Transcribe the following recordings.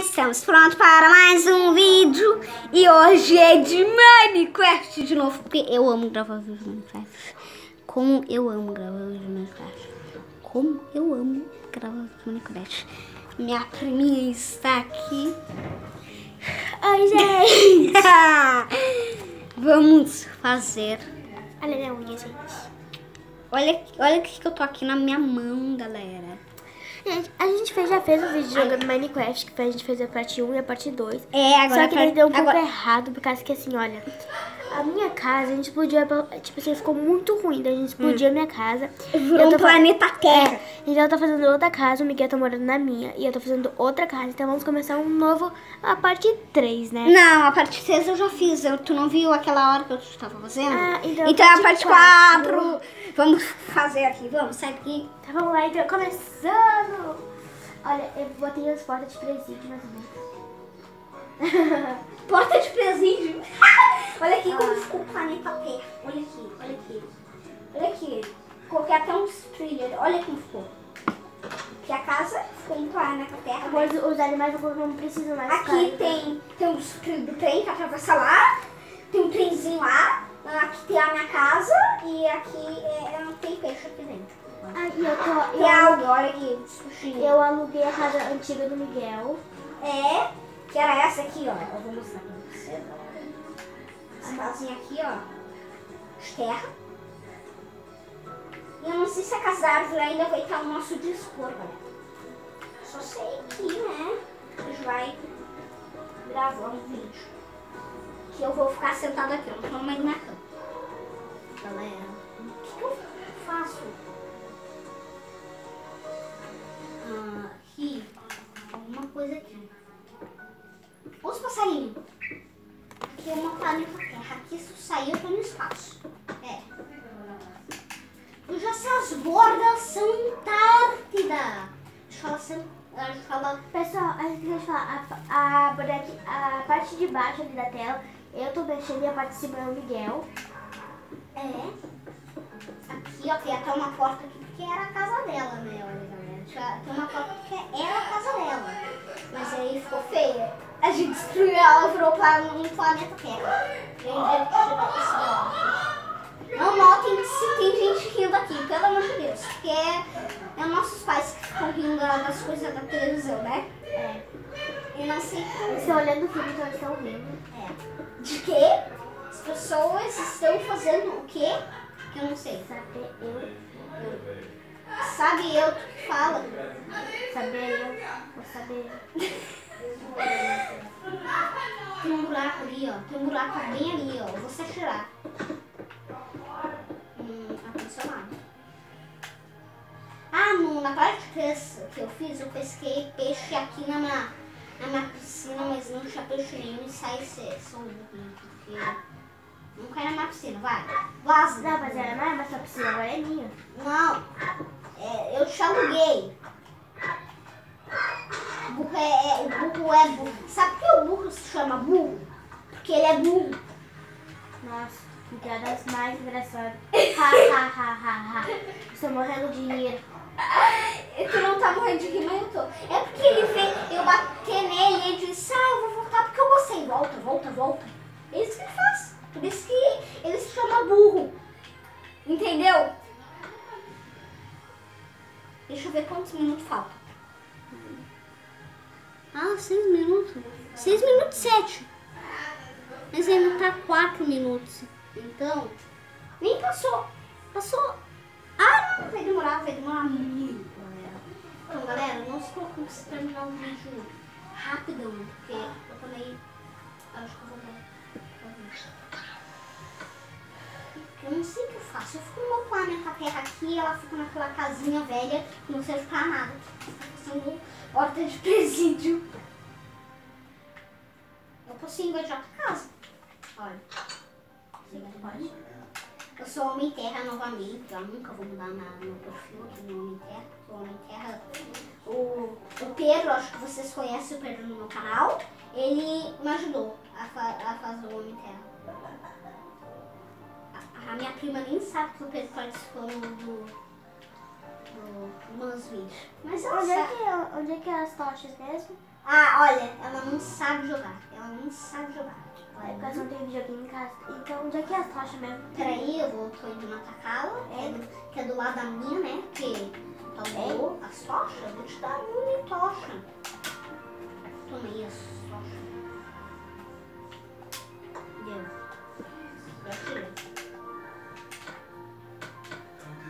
estamos prontos para mais um vídeo e hoje é de Minecraft de novo, porque eu amo gravar vídeos de Minecraft. Como eu amo gravar vídeos de Minecraft. Como eu amo gravar vídeos de Minecraft. Minha priminha está aqui. Oi, gente! Vamos fazer... Olha minha unha, gente. Olha, olha o que eu tô aqui na minha mão, galera. Gente, a gente fez, já fez um vídeo jogando Minecraft, que a gente fez a parte 1 e a parte 2. É, agora... Só que daí deu um pouco agora- errado, por causa que assim, olha, a minha casa, a gente explodiu, a- tipo assim, ficou muito ruim, daí a gente explodiu a minha casa. Virou Eu um fa- planeta Terra. É, então eu tô fazendo outra casa, o Miguel tá morando na minha, e eu tô fazendo outra casa, então vamos começar um novo, a parte 3, né? Não, a parte 6 eu já fiz. Eu, tu não viu aquela hora que eu estava fazendo? Ah, então então é a parte parte quatro. 4. Vamos fazer aqui. Vamos, sai daqui. Tá, vamos lá, então, começando! Olha, eu botei as portas de presídio, mais ou menos. Porta de presídio. olha aqui como ficou o planeta Terra. Olha aqui, olha aqui. Olha aqui. Coloquei até uns trilhos. Olha como ficou. Aqui a casa ficou um planeta Terra. Agora os, os animais não precisam mais Aqui tem, tem os trilhos do trem que atravessa lá. Tem um trenzinho lá. Aqui tem a minha casa. E aqui é, não tem peixe aqui dentro. Ah, e eu tô. Tem Eu, olha aqui, eu aluguei a casa antiga do Miguel. É, que era essa aqui, ó. Eu vou mostrar pra você. Essa casinha aqui, ó. De terra. E eu não sei se a casa da árvore ainda vai estar no nosso dispor, galera. Só sei que, né, a gente vai gravar um vídeo. Que eu vou ficar sentada aqui, eu não tô mais na cama. Galera, o que, que eu faço? Ah, aqui, alguma coisa aqui. Os passarinhos. Aqui é uma planeta Sair, eu tô no espaço. É. Eu já sei as bordas são Antártida. Deixa eu falar assim. A gente. Pessoal, a gente quer falar, a, a, a parte de baixo ali da tela, eu tô mexendo e a parte de cima é o Miguel. É. Aqui, ó, tem até uma porta aqui porque era a casa dela, né? Olha, galera. Tem uma porta porque era a casa dela. Mas aí ficou feia. A gente destruiu ela, virou um planeta Terra. Não notem que se tem gente rindo aqui, pelo amor de Deus. Porque é nossos pais que ficam rindo da- das coisas da televisão, né? É. E não sei como. Estão olhando o filme, então estão rindo. É. De quê? As pessoas estão fazendo o quê? Que eu não sei. Saber eu, Sabe eu que fala? saber eu, vou saber eu. Tem um buraco ali, ó. Tem um buraco bem ali, ó. Eu vou só tirar. Hum, ar-condicionado. Ah, no, na parte que eu- que eu fiz, eu pesquei peixe aqui na minha, na minha piscina, mas não tinha peixe nenhum e sai solto porque não cai na minha piscina, vai. Vaza. Não, mas ela não é mais sua piscina, agora é minha. Não, é, eu te aluguei. Burro é burro. Sabe por que o burro se chama burro? Porque ele é burro. Nossa, que piadas mais engraçadas. Ha, ha, ha, ha, ha. Estou morrendo de rir. Que não tá morrendo de rir, mas eu tô. É porque ele fez eu bater nele e ele disse, ah, eu vou voltar porque eu gostei. Volta, volta, volta. É isso que ele faz. Por isso que ele se chama burro. Entendeu? Deixa eu ver quantos minutos faltam. Minutos. Seis minutos e sete. Mas ainda tá quatro minutos. Então, nem passou. Passou. Ah, não, vai demorar, vai demorar muito, galera. Então, galera, não se preocupe se terminar o vídeo rapidão, porque eu também acho que eu vou dar. Eu não sei o que eu faço. Eu fico no meu planeta Terra aqui, ela fica naquela casinha velha não serve pra nada. Fica sendo horta de presídio. Posso invadir outra casa. Olha. Eu sou Homem Terra novamente, eu nunca vou mudar na, meu perfil aqui Homem Terra. Sou Homem Terra. O, o Pedro, acho que vocês conhecem o Pedro no meu canal. Ele me ajudou a, a fazer o Homem Terra. A, a minha prima nem sabe que o Pedro participou do, Mas ela Onde é, que, onde é que é as tochas mesmo? Ah, olha, ela não sabe jogar. Ela não sabe jogar. É Olha, porque não tem videogame em casa. Então, onde é que é as tochas mesmo? Peraí, eu vou, tô indo atacá-la, que, é do- que é do lado da minha, né? Que talvez as tochas, eu vou te dar uma em tocha. Toma aí as tochas. Deu. Já tirei.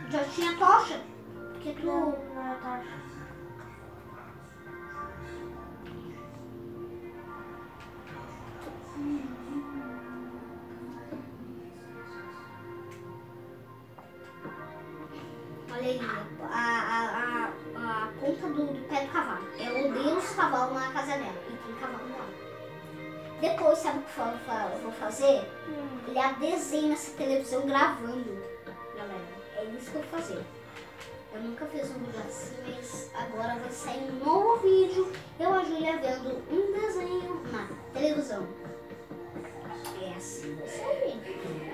Já tinha tocha? Porque tu. Não, não é tocha. Olha aí, a, a, a, a ponta do, do pé do cavalo. Eu odeio os cavalos na casa dela. E tem cavalo lá. Depois, sabe o que eu vou fazer? Hum. Ele desenha essa televisão gravando, galera. É isso que eu vou fazer. Eu nunca fiz um vídeo assim, mas agora vai sair um novo vídeo. Eu a vendo um desenho na televisão. É assim vai sair.